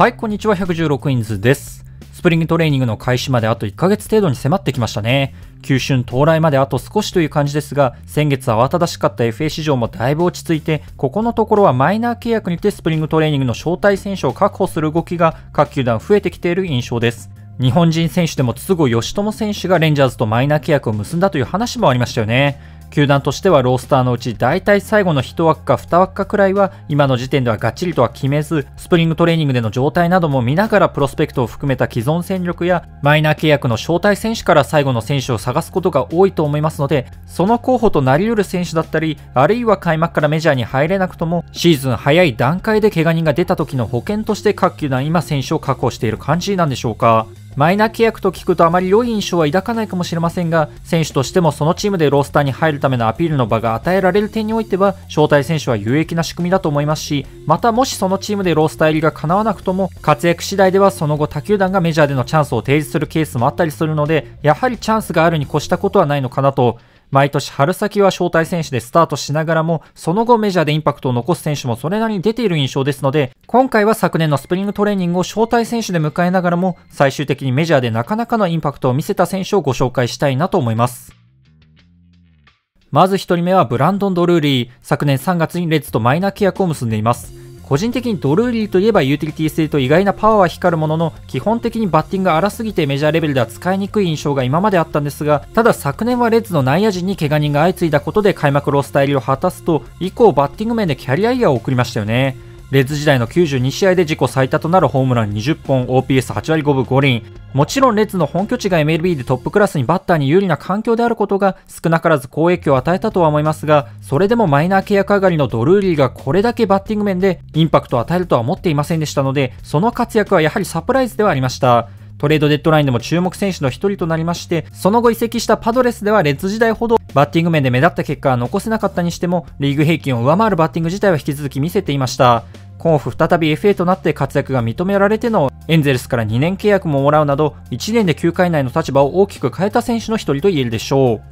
はい、こんにちは、116インズです。スプリングトレーニングの開始まであと1ヶ月程度に迫ってきましたね。球春到来まであと少しという感じですが、先月慌ただしかった FA 市場もだいぶ落ち着いて、ここのところはマイナー契約にてスプリングトレーニングの招待選手を確保する動きが各球団増えてきている印象です。日本人選手でも筒香嘉智選手がレンジャーズとマイナー契約を結んだという話もありましたよね。球団としてはロースターのうち大体最後の1枠か2枠かくらいは今の時点ではがっちりとは決めずスプリングトレーニングでの状態なども見ながらプロスペクトを含めた既存戦力やマイナー契約の招待選手から最後の選手を探すことが多いと思いますのでその候補となり得る選手だったりあるいは開幕からメジャーに入れなくともシーズン早い段階で怪我人が出た時の保険として各球団今選手を確保している感じなんでしょうか？マイナー契約と聞くとあまり良い印象は抱かないかもしれませんが、選手としてもそのチームでロースターに入るためのアピールの場が与えられる点においては、招待選手は有益な仕組みだと思いますし、またもしそのチームでロースター入りが叶わなくとも、活躍次第ではその後他球団がメジャーでのチャンスを提示するケースもあったりするので、やはりチャンスがあるに越したことはないのかなと、毎年春先は招待選手でスタートしながらも、その後メジャーでインパクトを残す選手もそれなりに出ている印象ですので、今回は昨年のスプリングトレーニングを招待選手で迎えながらも、最終的にメジャーでなかなかのインパクトを見せた選手をご紹介したいなと思います。まず1人目はブランドン・ドルーリー。昨年3月にレッズとマイナー契約を結んでいます。個人的にドルーリーといえばユーティリティ性と意外なパワーは光るものの基本的にバッティングが荒すぎてメジャーレベルでは使いにくい印象が今まであったんですがただ昨年はレッズの内野陣に怪我人が相次いだことで開幕ロースター入りを果たすと以降バッティング面でキャリアイヤーを送りましたよね。レッズ時代の92試合で自己最多となるホームラン20本 OPS8 割5分5厘。もちろんレッズの本拠地が MLB でトップクラスにバッターに有利な環境であることが少なからず好影響を与えたとは思いますがそれでもマイナー契約上がりのドルーリーがこれだけバッティング面でインパクトを与えるとは思っていませんでしたのでその活躍はやはりサプライズではありました。トレードデッドラインでも注目選手の一人となりまして、その後移籍したパドレスではレッズ時代ほどバッティング面で目立った結果は残せなかったにしても、リーグ平均を上回るバッティング自体は引き続き見せていました。今オフ再び FA となって活躍が認められてのエンゼルスから2年契約ももらうなど、1年で9回内の立場を大きく変えた選手の一人と言えるでしょう。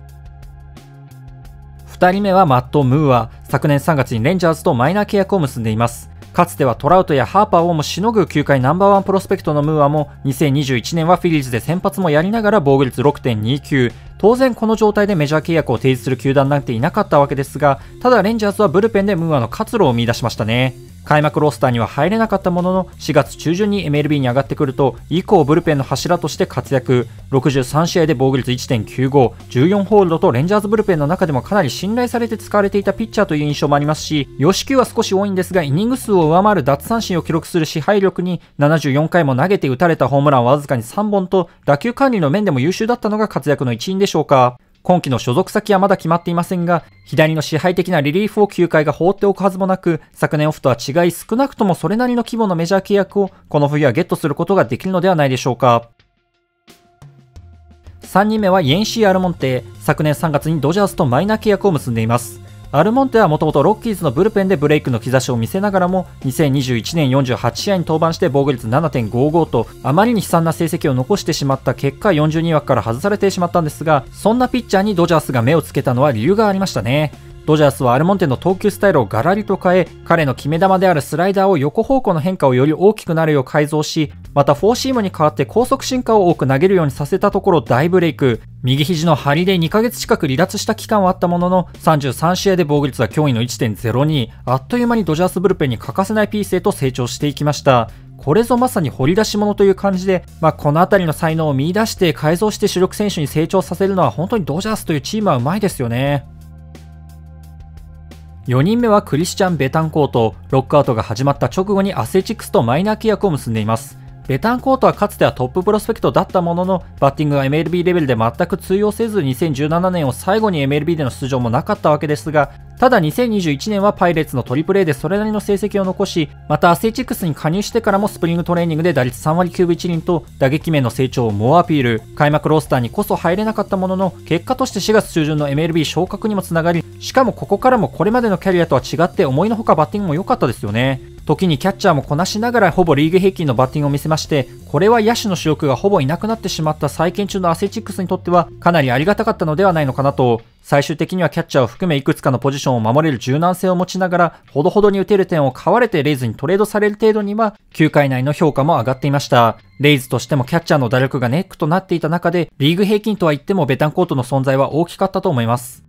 2人目はマット・ムーア。昨年3月にレンジャーズとマイナー契約を結んでいます。かつてはトラウトやハーパーをもしのぐ球界ナンバーワンプロスペクトのムーアも2021年はフィリーズで先発もやりながら防御率6.29当然この状態でメジャー契約を提示する球団なんていなかったわけですがただレンジャーズはブルペンでムーアの活路を見出しましたね。開幕ロースターには入れなかったものの4月中旬に MLB に上がってくると以降ブルペンの柱として活躍。63試合で防御率1.9514ホールドとレンジャーズブルペンの中でもかなり信頼されて使われていたピッチャーという印象もありますし予球は少し多いんですがイニング数を上回る奪三振を記録する支配力に74回も投げて打たれたホームランはわずかに3本と打球管理の面でも優秀だったのが活躍の一因でしょうか。今季の所属先はまだ決まっていませんが、左の支配的なリリーフを球界が放っておくはずもなく、昨年オフとは違い少なくともそれなりの規模のメジャー契約をこの冬はゲットすることができるのではないでしょうか。3人目はイエンシー・アルモンテ。昨年3月にドジャースとマイナー契約を結んでいます。アルモンテはもともとロッキーズのブルペンでブレイクの兆しを見せながらも2021年48試合に登板して防御率7.55とあまりに悲惨な成績を残してしまった結果42枠から外されてしまったんですがそんなピッチャーにドジャースが目をつけたのは理由がありましたねドジャースはアルモンテの投球スタイルをガラリと変え、彼の決め球であるスライダーを横方向の変化をより大きくなるよう改造し、またフォーシームに代わって高速進化を多く投げるようにさせたところ大ブレイク。右肘の張りで2ヶ月近く離脱した期間はあったものの、33試合で防御率は驚異の1.02、あっという間にドジャースブルペンに欠かせないピースへと成長していきました。これぞまさに掘り出し物という感じで、まあ、この辺りの才能を見出して改造して主力選手に成長させるのは本当にドジャースというチームはうまいですよね。4人目はクリスチャン・ベタンコート。ロックアウトが始まった直後にアスレチックスとマイナー契約を結んでいます。ベタンコートはかつてはトッププロスペクトだったものの、バッティングが MLB レベルで全く通用せず、2017年を最後に MLB での出場もなかったわけですが、ただ2021年はパイレーツのトリプル A でそれなりの成績を残し、またアスレチックスに加入してからもスプリングトレーニングで打率3割9分1厘と打撃面の成長を猛アピール。開幕ロースターにこそ入れなかったものの、結果として4月中旬の MLB 昇格にもつながり、しかもここからもこれまでのキャリアとは違って思いのほかバッティングも良かったですよね。時にキャッチャーもこなしながらほぼリーグ平均のバッティングを見せまして、これは野手の主力がほぼいなくなってしまった再建中のアセチックスにとってはかなりありがたかったのではないのかなと、最終的にはキャッチャーを含めいくつかのポジションを守れる柔軟性を持ちながら、ほどほどに打てる点を買われてレイズにトレードされる程度には、9回内の評価も上がっていました。レイズとしてもキャッチャーの打力がネックとなっていた中で、リーグ平均とは言ってもベタンコートの存在は大きかったと思います。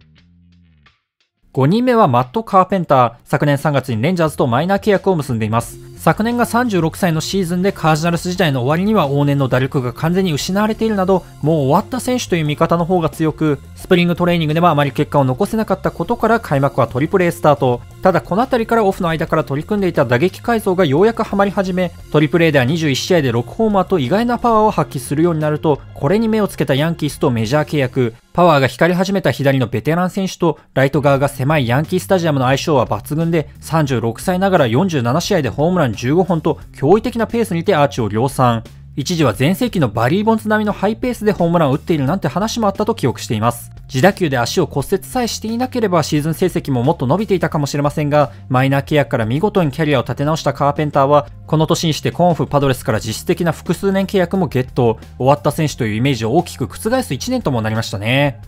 5人目はマット・カーペンター。昨年3月にレンジャーズとマイナー契約を結んでいます。昨年が36歳のシーズンでカージナルス時代の終わりには往年の打力が完全に失われているなど、もう終わった選手という見方の方が強く、スプリングトレーニングではあまり結果を残せなかったことから開幕はトリプル A スタート。ただこの辺りからオフの間から取り組んでいた打撃改造がようやくハマり始め、トリプル A では21試合で6ホーマーと意外なパワーを発揮するようになると、これに目をつけたヤンキースとメジャー契約、パワーが光り始めた左のベテラン選手とライト側が狭いヤンキースタジアムの相性は抜群で36歳ながら47試合でホームラン15本と驚異的なペースにてアーチを量産。一時は前世紀のバリー・ボンズ並みのハイペースでホームランを打っているなんて話もあったと記憶しています。自打球で足を骨折さえしていなければシーズン成績ももっと伸びていたかもしれませんが、マイナー契約から見事にキャリアを立て直したカーペンターは、この年にして今オフパドレスから実質的な複数年契約もゲット、終わった選手というイメージを大きく覆す1年ともなりましたね。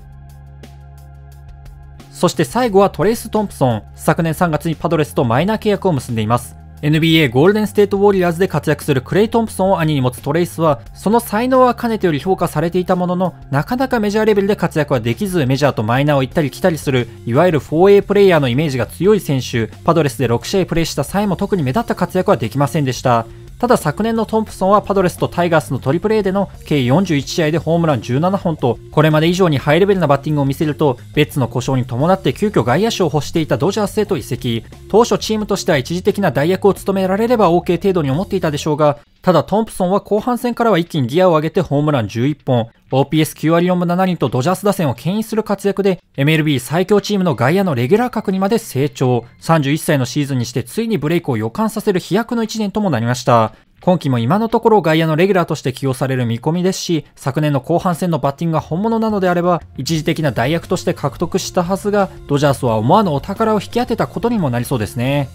そして最後はトレイス・トンプソン。昨年3月にパドレスとマイナー契約を結んでいます。NBA ゴールデンステートウォリアーズで活躍するクレイ・トンプソンを兄に持つトレイスは、その才能はかねてより評価されていたものの、なかなかメジャーレベルで活躍はできず、メジャーとマイナーを行ったり来たりする、いわゆる 4A プレイヤーのイメージが強い選手、パドレスで6試合プレイした際も特に目立った活躍はできませんでした。ただ昨年のトンプソンはパドレスとタイガースのトリプル A での計41試合でホームラン17本と、これまで以上にハイレベルなバッティングを見せると、ベッツの故障に伴って急遽外野手を欲していたドジャースへと移籍。当初チームとしては一時的な代役を務められれば OK 程度に思っていたでしょうが、ただトンプソンは後半戦からは一気にギアを上げてホームラン11本、OPS9 割4分7厘とドジャース打線を牽引する活躍で、MLB 最強チームの外野のレギュラー格にまで成長。31歳のシーズンにしてついにブレイクを予感させる飛躍の1年ともなりました。今季も今のところ外野のレギュラーとして起用される見込みですし、昨年の後半戦のバッティングが本物なのであれば、一時的な代役として獲得したはずが、ドジャースは思わぬお宝を引き当てたことにもなりそうですね。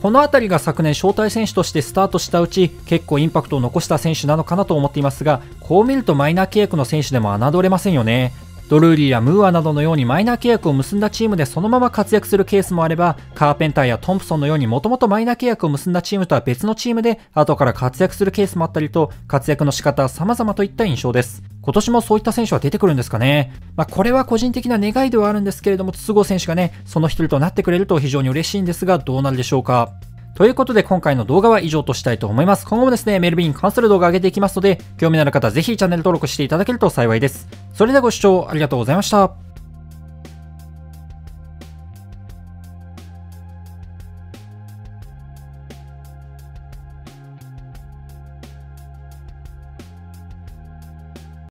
この辺りが昨年招待選手としてスタートしたうち結構インパクトを残した選手なのかなと思っていますがこう見るとマイナー契約の選手でも侮れませんよねドルーリーやムーアなどのようにマイナー契約を結んだチームでそのまま活躍するケースもあれば、カーペンターやトンプソンのようにもともとマイナー契約を結んだチームとは別のチームで後から活躍するケースもあったりと、活躍の仕方は様々といった印象です。今年もそういった選手は出てくるんですかね。まあ、これは個人的な願いではあるんですけれども、筒香選手がね、その一人となってくれると非常に嬉しいんですが、どうなるでしょうか。ということで今回の動画は以上としたいと思います。今後もですね、メルビーに関する動画上げていきますので、興味のある方ぜひチャンネル登録していただけると幸いです。それではご視聴ありがとうございました。